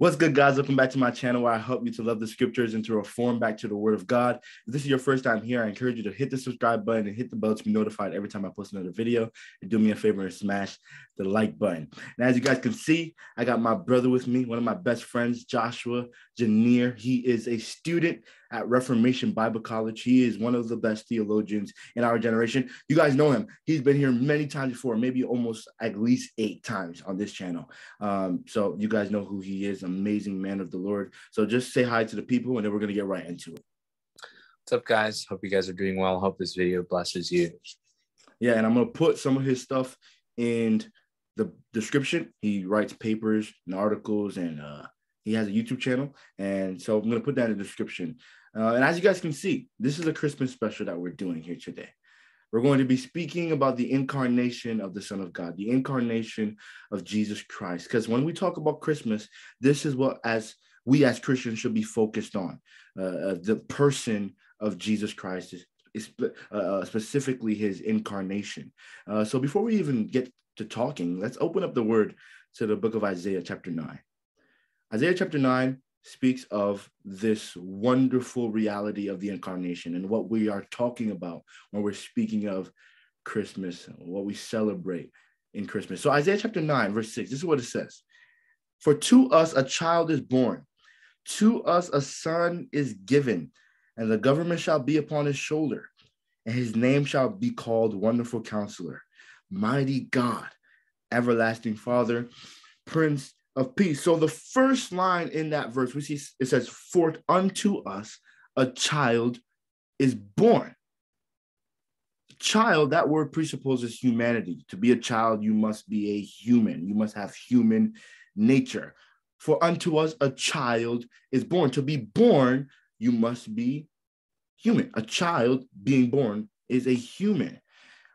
What's good, guys? Welcome back to my channel where I help you to love the scriptures and to reform back to the word of God. If this is your first time here, I encourage you to hit the subscribe button and hit the bell to be notified every time I post another video. And do me a favor and smash the like button. And as you guys can see, I got my brother with me, one of my best friends, Joshua Janniere. He is a student at Reformation Bible College. He is one of the best theologians in our generation. You guys know him. He's been here many times before, maybe almost at least eight times on this channel. Um, so you guys know who he is, amazing man of the Lord. So just say hi to the people and then we're going to get right into it. What's up, guys? Hope you guys are doing well. Hope this video blesses you. Yeah, and I'm going to put some of his stuff in the description. He writes papers and articles and uh, he has a YouTube channel. And so I'm going to put that in the description. Uh, and as you guys can see, this is a Christmas special that we're doing here today. We're going to be speaking about the incarnation of the Son of God, the incarnation of Jesus Christ. Because when we talk about Christmas, this is what as we as Christians should be focused on. Uh, uh the person of Jesus Christ is, is uh, uh, specifically his incarnation. Uh, so before we even get to talking, let's open up the word to the book of Isaiah, chapter 9. Isaiah chapter 9 speaks of this wonderful reality of the incarnation and what we are talking about when we're speaking of Christmas, what we celebrate in Christmas. So, Isaiah chapter 9, verse 6, this is what it says For to us a child is born, to us a son is given, and the government shall be upon his shoulder, and his name shall be called Wonderful Counselor, Mighty God, Everlasting Father, Prince of peace. So the first line in that verse, we see it says, "Forth unto us a child is born." Child, that word presupposes humanity. To be a child, you must be a human. You must have human nature. For unto us a child is born. To be born, you must be human. A child being born is a human.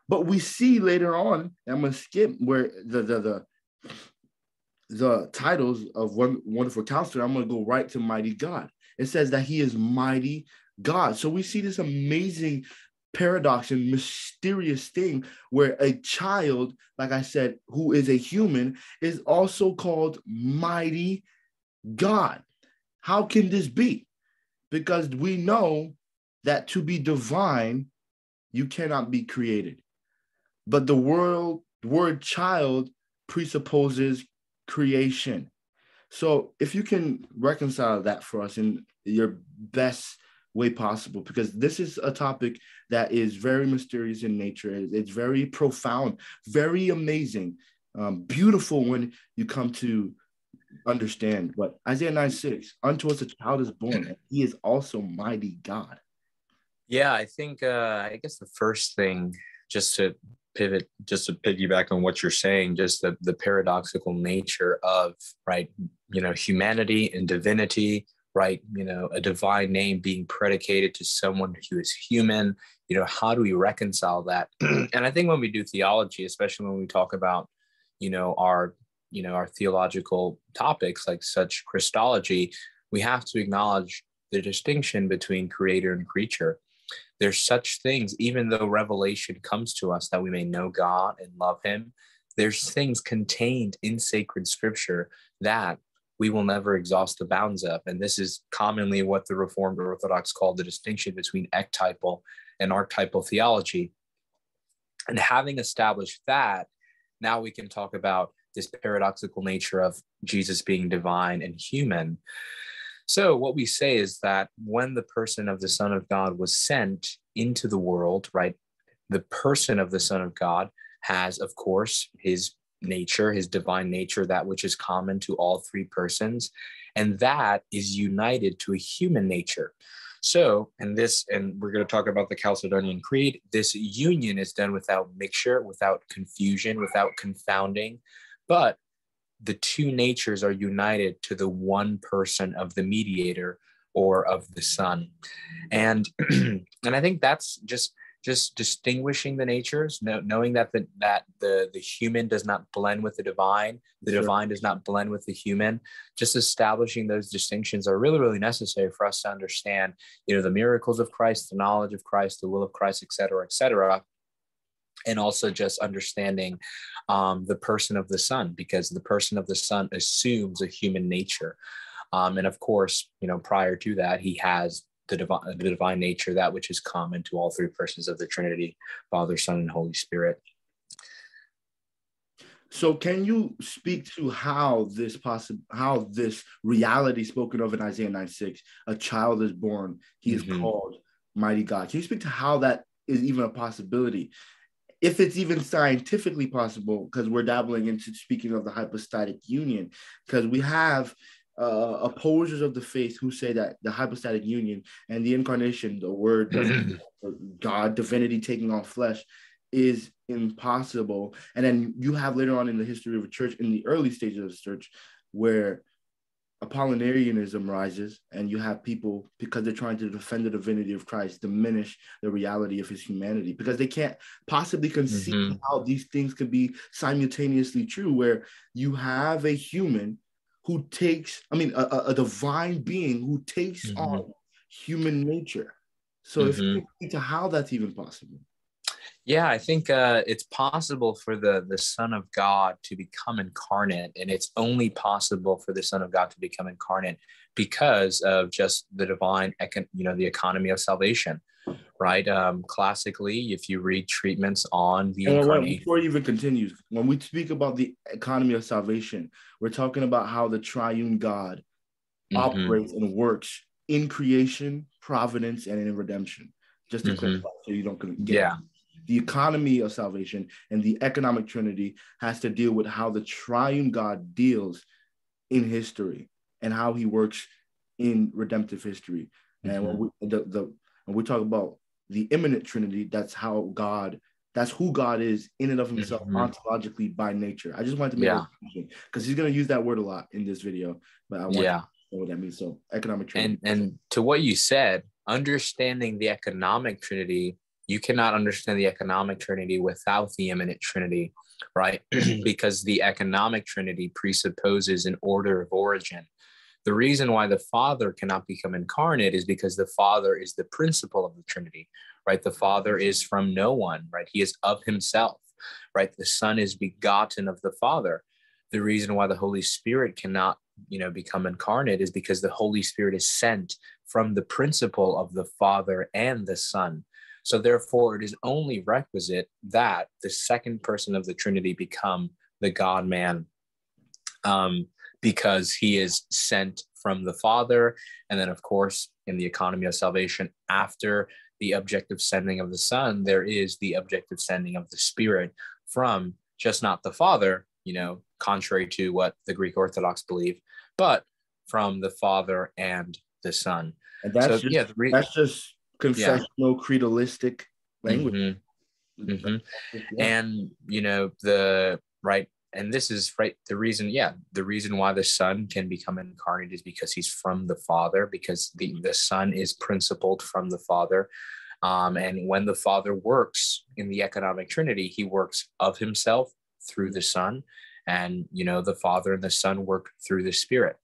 But we see later on, I'm gonna skip where the the the the titles of one wonderful counselor, I'm going to go right to mighty God. It says that he is mighty God. So we see this amazing paradox and mysterious thing where a child, like I said, who is a human, is also called mighty God. How can this be? Because we know that to be divine, you cannot be created. But the world word child presupposes creation. So if you can reconcile that for us in your best way possible, because this is a topic that is very mysterious in nature. It's very profound, very amazing, um, beautiful when you come to understand. But Isaiah 9 6, unto us a child is born, and he is also mighty God. Yeah, I think, uh, I guess the first thing just to pivot just to piggyback on what you're saying just the, the paradoxical nature of right you know humanity and divinity right you know a divine name being predicated to someone who is human. You know how do we reconcile that? And i think when we do theology especially when we talk about you know our you know our theological topics like such christology we have to acknowledge the distinction between creator and creature there's such things, even though revelation comes to us that we may know God and love Him, there's things contained in sacred scripture that we will never exhaust the bounds of. And this is commonly what the Reformed Orthodox call the distinction between ectypal and archetypal theology. And having established that, now we can talk about this paradoxical nature of Jesus being divine and human. So, what we say is that when the person of the Son of God was sent into the world, right, the person of the Son of God has, of course, his nature, his divine nature, that which is common to all three persons, and that is united to a human nature. So, and this, and we're going to talk about the Chalcedonian Creed, this union is done without mixture, without confusion, without confounding, but the two natures are united to the one person of the mediator or of the son and and i think that's just just distinguishing the natures knowing that the that the the human does not blend with the divine the sure. divine does not blend with the human. Just establishing those distinctions are really really necessary for us to understand you know the miracles of christ the knowledge of christ the will of christ et cetera et cetera. And also just understanding um, the person of the Son, because the person of the Son assumes a human nature. Um, and of course, you know, prior to that, he has the divine, the divine nature, that which is common to all three persons of the Trinity, Father, Son, and Holy Spirit. So, can you speak to how this possible, how this reality spoken of in Isaiah 9 6, a child is born, he is mm-hmm. called mighty God? Can you speak to how that is even a possibility? If it's even scientifically possible, because we're dabbling into speaking of the hypostatic union, because we have uh, opposers of the faith who say that the hypostatic union and the incarnation, the word, God, divinity taking on flesh, is impossible. And then you have later on in the history of the church, in the early stages of the church, where Apollinarianism rises, and you have people because they're trying to defend the divinity of Christ, diminish the reality of his humanity because they can't possibly conceive mm-hmm. how these things could be simultaneously true, where you have a human who takes, I mean, a, a divine being who takes mm-hmm. on human nature. So, mm-hmm. if you think to how that's even possible. Yeah, I think uh, it's possible for the the Son of God to become incarnate, and it's only possible for the Son of God to become incarnate because of just the divine, econ- you know, the economy of salvation, right? Um, classically, if you read treatments on the and incarnation, before you even continues, when we speak about the economy of salvation, we're talking about how the Triune God mm-hmm. operates and works in creation, providence, and in redemption. Just to mm-hmm. clarify, so you don't get yeah the economy of salvation and the economic trinity has to deal with how the triune God deals in history and how he works in redemptive history. Mm-hmm. And when we the, the when we talk about the immanent trinity, that's how God that's who God is in and of himself mm-hmm. ontologically by nature. I just wanted to make yeah. because he's going to use that word a lot in this video, but I want yeah. to know what that means. So economic trinity. And and to what you said, understanding the economic trinity you cannot understand the economic trinity without the immanent trinity right? Because the economic trinity presupposes an order of origin. The reason why the father cannot become incarnate is because the father is the principle of the trinity right? The father is from no one right? He is of himself right? The son is begotten of the father. The reason why the holy spirit cannot you know become incarnate is because the holy spirit is sent from the principle of the father and the son so therefore, it is only requisite that the second person of the Trinity become the God man, um, because he is sent from the Father. And then, of course, in the economy of salvation, after the objective sending of the Son, there is the objective sending of the Spirit from just not the Father, you know, contrary to what the Greek Orthodox believe, but from the Father and the Son. And that's so, just, yeah, re- that's just confessional yeah. creedalistic language. Mm-hmm. Mm-hmm. And you know the right, and this is right. The reason, yeah, the reason why the Son can become incarnate is because he's from the Father, because the the Son is principled from the Father. Um, and when the Father works in the economic Trinity, he works of himself through the Son, and you know the Father and the Son work through the Spirit.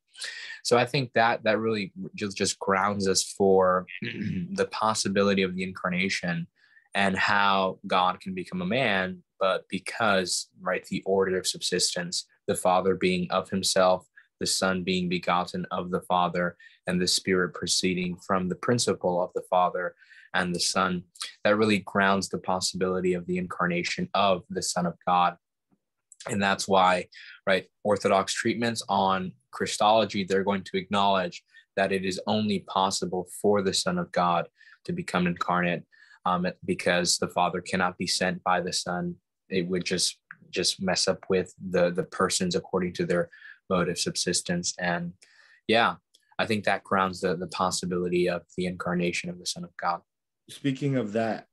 So I think that that really just just grounds us for mm-hmm. the possibility of the incarnation and how God can become a man, but because right the order of subsistence, the Father being of Himself, the Son being begotten of the Father, and the Spirit proceeding from the principle of the Father and the Son, that really grounds the possibility of the incarnation of the Son of God and that's why right orthodox treatments on christology they're going to acknowledge that it is only possible for the son of god to become incarnate um, because the father cannot be sent by the son. It would just just mess up with the the persons according to their mode of subsistence. And yeah i think that grounds the the possibility of the incarnation of the son of god. Speaking of that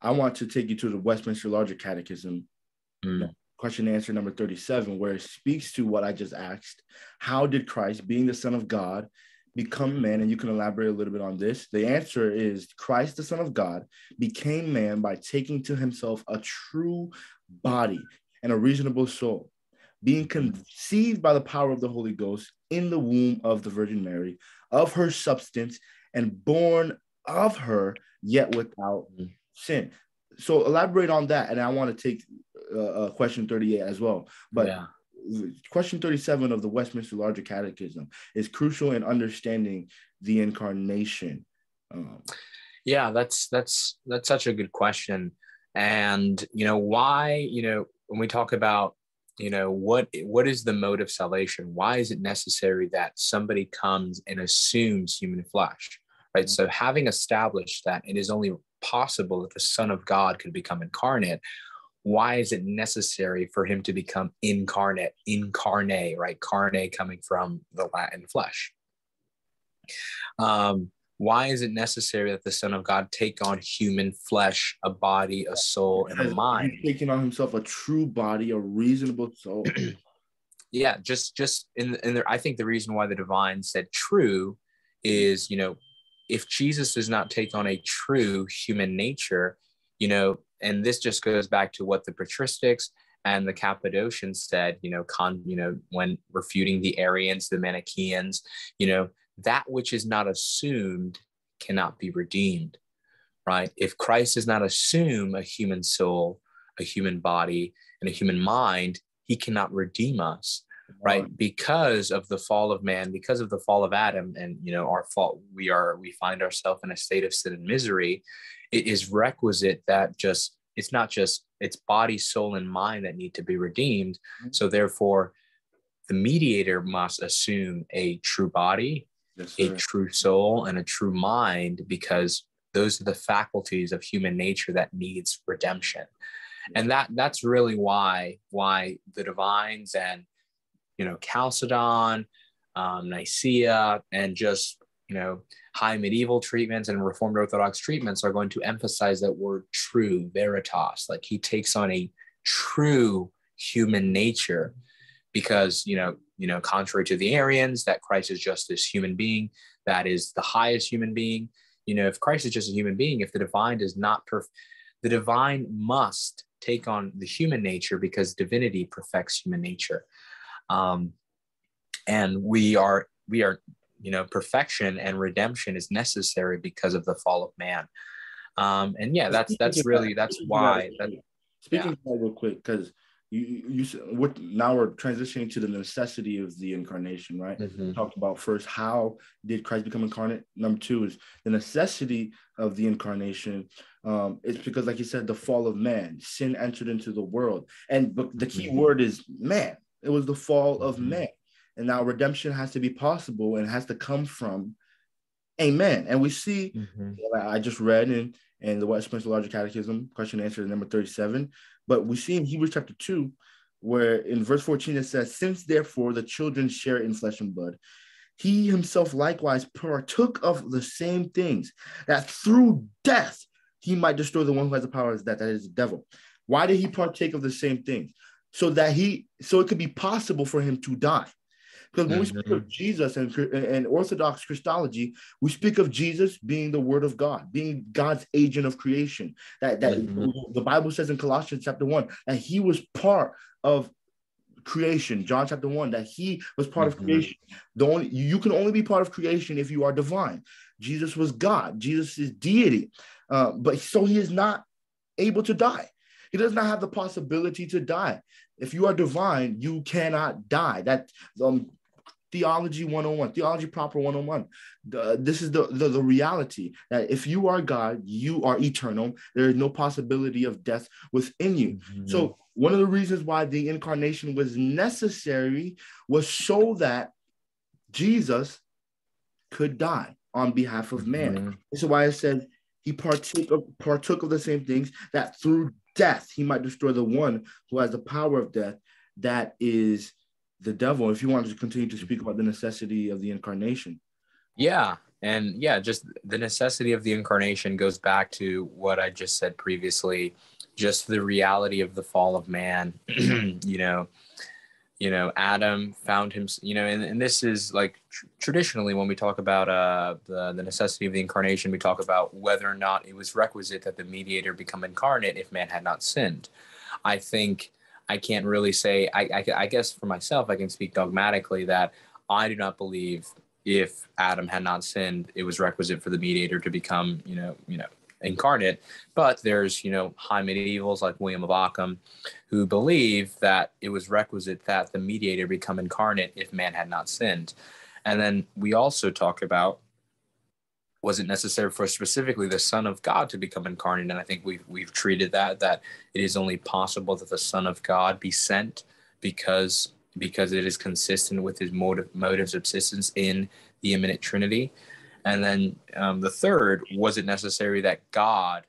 i want to take you to the westminster larger catechism Mm. Question answer number 37, where it speaks to what I just asked. How did Christ, being the Son of God, become man? And you can elaborate a little bit on this. The answer is Christ, the Son of God, became man by taking to himself a true body and a reasonable soul, being conceived by the power of the Holy Ghost in the womb of the Virgin Mary, of her substance, and born of her, yet without mm. sin so elaborate on that, and I want to take uh, uh, question thirty eight as well. But yeah. question thirty seven of the Westminster Larger Catechism is crucial in understanding the incarnation. Um, yeah, that's that's that's such a good question, and you know why you know when we talk about you know what what is the mode of salvation why is it necessary that somebody comes and assumes human flesh right mm-hmm. so having established that it is only possible that the son of god could become incarnate why is it necessary for him to become incarnate incarnate right carne coming from the latin flesh um, why is it necessary that the Son of God take on human flesh, a body, a soul, and a mind? He's taking on himself a true body, a reasonable soul. yeah, just just in in there, I think the reason why the divine said true is, you know, if Jesus does not take on a true human nature, you know, and this just goes back to what the patristics and the Cappadocians said, you know, con, you know, when refuting the Arians, the Manichaeans, you know, that which is not assumed cannot be redeemed, right? If Christ does not assume a human soul, a human body, and a human mind, he cannot redeem us, right? Because of the fall of man, because of the fall of Adam, and you know, our fault, we are we find ourselves in a state of sin and misery. It is requisite that just it's not just it's body, soul, and mind that need to be redeemed. Mm-hmm. So therefore, the mediator must assume a true body, yes, a true soul and a true mind because those are the faculties of human nature that needs redemption and that that's really why why the divines and you know chalcedon um, nicaea and just you know high medieval treatments and reformed orthodox treatments are going to emphasize that word true veritas. Like he takes on a true human nature because you know you know contrary to the arians that christ is just this human being that is the highest human being. You know if christ is just a human being if the divine does not perf- the divine must take on the human nature because divinity perfects human nature. Um, and we are we are you know perfection and redemption is necessary because of the fall of man um, and yeah that's that's really that's why that, speaking yeah. real quick because you you what now we're transitioning to the necessity of the incarnation right mm-hmm. talked about first how did christ become incarnate number two is the necessity of the incarnation um it's because like you said the fall of man sin entered into the world and but the key mm-hmm. word is man it was the fall of mm-hmm. man and now redemption has to be possible and has to come from amen and we see mm-hmm. i just read in in the Westminster Larger Catechism, question and answer number 37, but we see in Hebrews chapter 2, where in verse 14 it says, Since therefore the children share in flesh and blood, he himself likewise partook of the same things, that through death he might destroy the one who has the power of death, that is the devil. Why did he partake of the same things? So that he, so it could be possible for him to die. Because when mm-hmm. we speak of Jesus and, and Orthodox Christology, we speak of Jesus being the Word of God, being God's agent of creation. That that mm-hmm. the Bible says in Colossians chapter one that He was part of creation. John chapter one that He was part mm-hmm. of creation. The only you can only be part of creation if you are divine. Jesus was God. Jesus is deity, uh, but so He is not able to die. He does not have the possibility to die. If you are divine, you cannot die. That um, theology 101 theology proper 101 the, this is the, the, the reality that if you are god you are eternal there is no possibility of death within you mm-hmm. so one of the reasons why the incarnation was necessary was so that jesus could die on behalf of man mm-hmm. this is why i said he partook of, partook of the same things that through death he might destroy the one who has the power of death that is the devil if you wanted to continue to speak about the necessity of the incarnation. Yeah and yeah just the necessity of the incarnation goes back to what i just said previously just the reality of the fall of man you know you know adam found him you know and, and this is like tr- traditionally when we talk about uh the, the necessity of the incarnation we talk about whether or not it was requisite that the mediator become incarnate if man had not sinned. I think I can't really say. I, I, I guess for myself, I can speak dogmatically that I do not believe if Adam had not sinned, it was requisite for the mediator to become, you know, you know, incarnate. But there's, you know, high medievals like William of Ockham who believe that it was requisite that the mediator become incarnate if man had not sinned. And then we also talk about was it necessary for specifically the Son of God to become incarnate? And I think we've we've treated that that it is only possible that the Son of God be sent because because it is consistent with his mode of, mode of subsistence in the immanent Trinity. And then um, the third, was it necessary that God,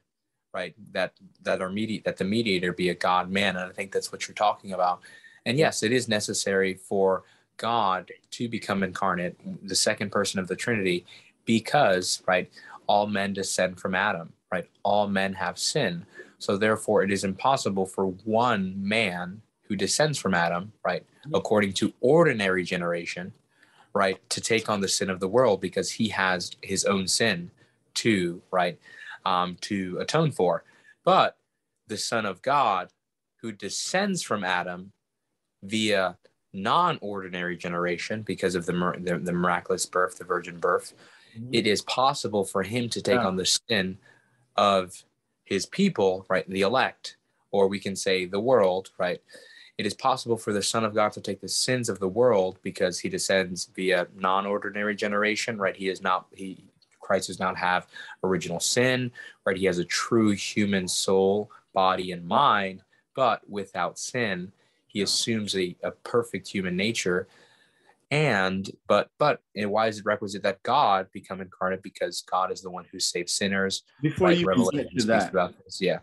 right, that that our mediate that the mediator be a God man? And I think that's what you're talking about. And yes, it is necessary for God to become incarnate, the second person of the Trinity, because right, all men descend from Adam, right? All men have sin. So therefore, it is impossible for one man who descends from Adam, right, according to ordinary generation, right, to take on the sin of the world because he has his own sin to, right, um, to atone for. But the Son of God, who descends from Adam via non-ordinary generation because of the, the, the miraculous birth, the virgin birth, mm-hmm. it is possible for him to take yeah. on the sin of his people, right, the elect, or we can say the world, right, it is possible for the Son of God to take the sins of the world because he descends via non-ordinary generation, right? He is not he Christ does not have original sin, right? He has a true human soul, body, and mind, but without sin. He assumes a, a perfect human nature. And but but and why is it requisite that God become incarnate? Because God is the one who saves sinners. Before you Revelation to that, yeah.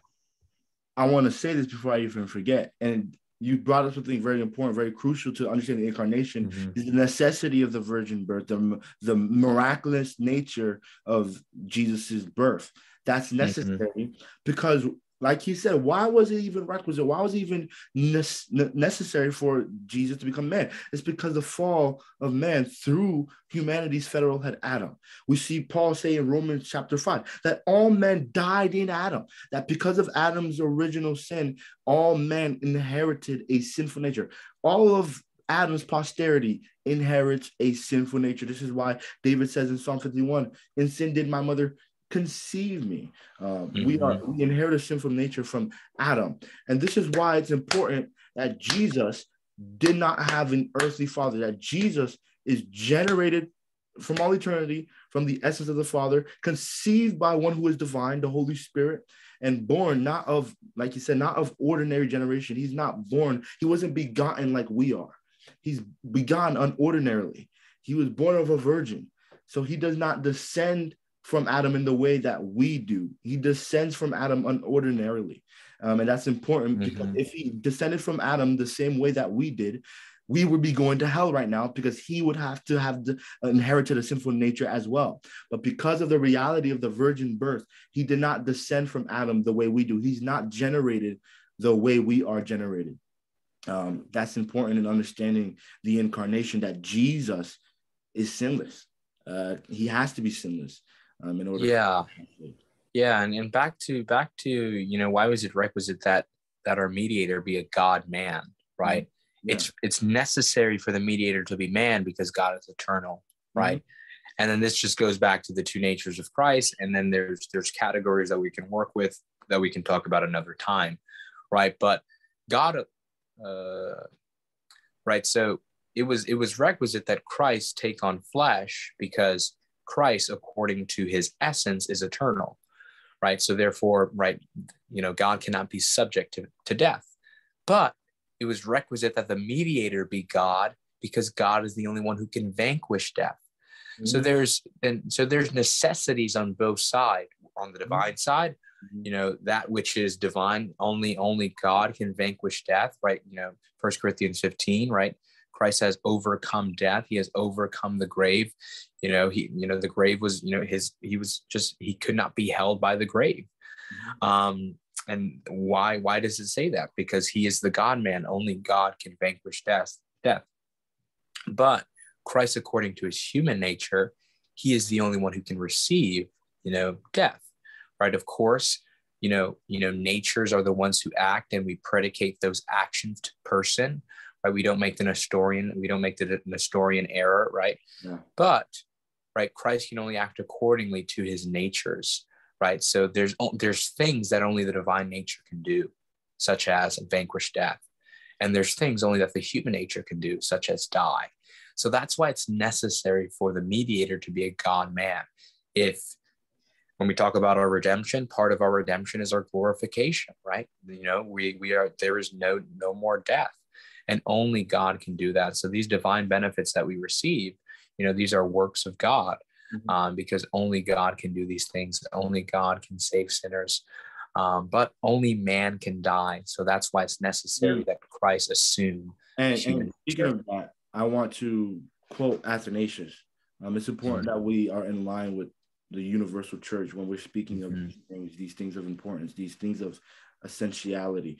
I want to say this before I even forget. And you brought up something very important, very crucial to understand the incarnation mm-hmm. is the necessity of the virgin birth, the, the miraculous nature of Jesus's birth. That's mm-hmm. necessary mm-hmm. because like he said, why was it even requisite? Why was it even ne- necessary for Jesus to become man? It's because the fall of man through humanity's federal head Adam. We see Paul say in Romans chapter 5 that all men died in Adam, that because of Adam's original sin, all men inherited a sinful nature. All of Adam's posterity inherits a sinful nature. This is why David says in Psalm 51 In sin did my mother conceive me. Um, mm-hmm. We are mm-hmm. we inherit a sinful nature from Adam, and this is why it's important that Jesus did not have an earthly father. That Jesus is generated from all eternity, from the essence of the Father, conceived by one who is divine, the Holy Spirit, and born not of, like you said, not of ordinary generation. He's not born. He wasn't begotten like we are. He's begotten unordinarily. He was born of a virgin. So he does not descend from Adam in the way that we do. He descends from Adam unordinarily. Um, and that's important mm-hmm. because if he descended from Adam the same way that we did, we would be going to hell right now because he would have to have the, inherited a sinful nature as well. But because of the reality of the virgin birth, he did not descend from Adam the way we do. He's not generated the way we are generated. Um, that's important in understanding the incarnation that Jesus is sinless. Uh, he has to be sinless um, in order. Yeah, yeah, and, and back to back to you know why was it requisite that that our mediator be a God man, right? Mm-hmm. Yeah. It's it's necessary for the mediator to be man because God is eternal, mm-hmm. right? Mm-hmm. And then this just goes back to the two natures of Christ, and then there's there's categories that we can work with that we can talk about another time, right? But God, uh, right? So it was it was requisite that Christ take on flesh because Christ, according to his essence, is eternal, right? So therefore, right, you know, God cannot be subject to, to death. But it was requisite that the mediator be God because God is the only one who can vanquish death. Mm-hmm. So there's and so there's necessities on both sides. On the divine mm-hmm. side, you know that which is divine only only god can vanquish death right you know first corinthians 15 right Christ has overcome death. He has overcome the grave. You know, he, you know, the grave was, you know, his, he was just, he could not be held by the grave. Mm-hmm. Um, and why, why does it say that? Because he is the God man. Only God can vanquish death, death. But Christ, according to his human nature, he is the only one who can receive, you know, death, right? Of course, you know, you know, natures are the ones who act and we predicate those actions to person right? We don't make the Nestorian, we don't make the Nestorian error, right? Yeah. But right, Christ can only act accordingly to his natures, right? So there's there's things that only the divine nature can do, such as vanquish death, and there's things only that the human nature can do, such as die. So that's why it's necessary for the mediator to be a God man. If when we talk about our redemption, part of our redemption is our glorification, right? You know, we we are there is no no more death, and only God can do that. So these divine benefits that we receive, you know, these are works of God, mm-hmm. um, because only God can do these things. Only God can save sinners. Um, but only man can die. So that's why it's necessary mm. that Christ assume. And, and speaking of that, I want to quote Athanasius. Um, it's important mm-hmm. that we are in line with the universal church when we're speaking of mm-hmm. these things, these things of importance, these things of essentiality.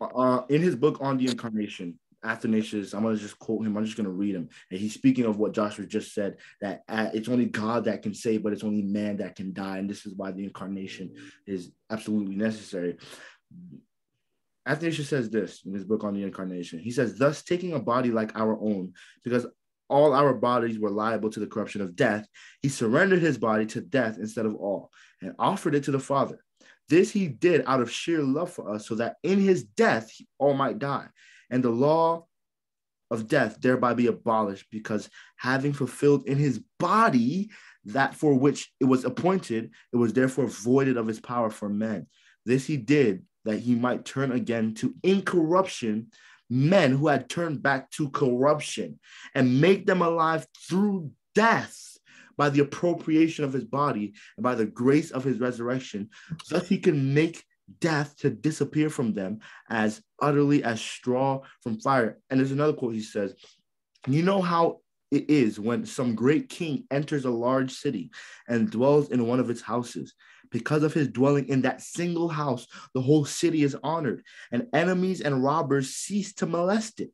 Uh, in his book on the incarnation, Athanasius, I'm gonna just quote him. I'm just gonna read him, and he's speaking of what Joshua just said that uh, it's only God that can save, but it's only man that can die, and this is why the incarnation is absolutely necessary. Athanasius says this in his book on the incarnation. He says, Thus, taking a body like our own, because all our bodies were liable to the corruption of death, he surrendered his body to death instead of all and offered it to the Father. This he did out of sheer love for us, so that in his death all might die, and the law of death thereby be abolished, because having fulfilled in his body that for which it was appointed, it was therefore voided of his power for men. This he did that he might turn again to incorruption men who had turned back to corruption and make them alive through death by the appropriation of his body and by the grace of his resurrection, thus he can make death to disappear from them as utterly as straw from fire. And there's another quote he says, You know how it is when some great king enters a large city and dwells in one of its houses because of his dwelling in that single house, the whole city is honored, and enemies and robbers cease to molest it.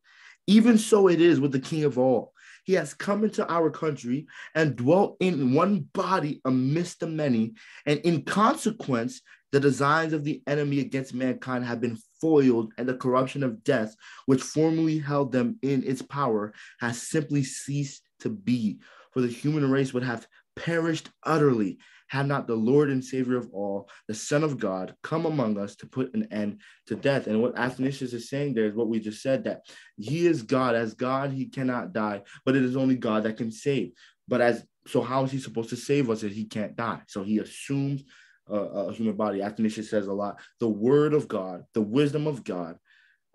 Even so, it is with the King of all. He has come into our country and dwelt in one body amidst the many, and in consequence, the designs of the enemy against mankind have been foiled, and the corruption of death, which formerly held them in its power, has simply ceased to be. For the human race would have perished utterly had not the Lord and Savior of all, the Son of God, come among us to put an end to death. And what Athanasius is saying there is what we just said that he is God. As God, he cannot die, but it is only God that can save. But as so, how is he supposed to save us if he can't die? So he assumes a, human body. Athanasius says a lot. The word of God, the wisdom of God,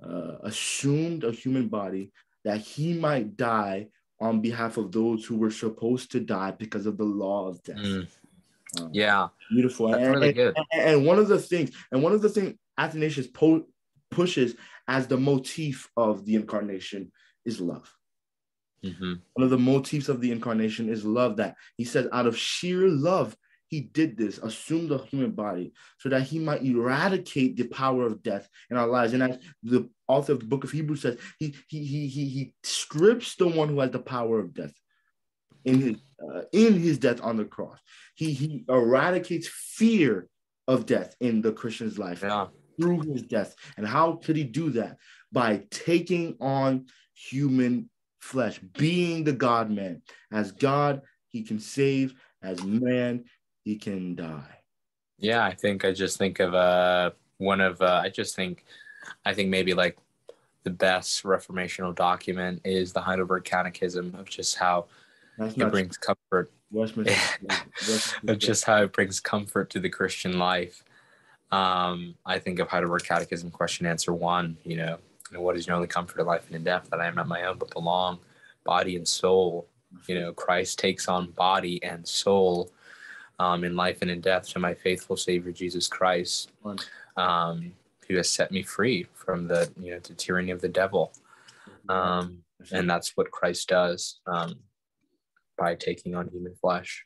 uh, assumed a human body that he might die on behalf of those who were supposed to die because of the law of death. Mm. Um, yeah, beautiful. That's and, really good. And, and, one of the things, and one of the things Athanasius po- pushes as the motif of the incarnation is love. Mm-hmm. One of the motifs of the incarnation is love. That he says, out of sheer love, he did this, assumed a human body, so that he might eradicate the power of death in our lives. And as the author of the book of Hebrews says, he he he he, he strips the one who has the power of death in his uh, in his death on the cross. He he eradicates fear of death in the Christian's life yeah. through his death. And how could he do that? By taking on human flesh, being the God man. As God, he can save. As man, he can die. Yeah, I think I just think of uh one of uh, I just think I think maybe like the best reformational document is the Heidelberg Catechism of just how that's it brings true. comfort. just how it brings comfort to the Christian life. Um, I think of Heidelberg Catechism question answer one, you know, what is your only comfort in life and in death that I am not my own but belong, body and soul. You know, Christ takes on body and soul um, in life and in death to my faithful Savior Jesus Christ, um, who has set me free from the you know the tyranny of the devil. Um, and that's what Christ does. By taking on human flesh.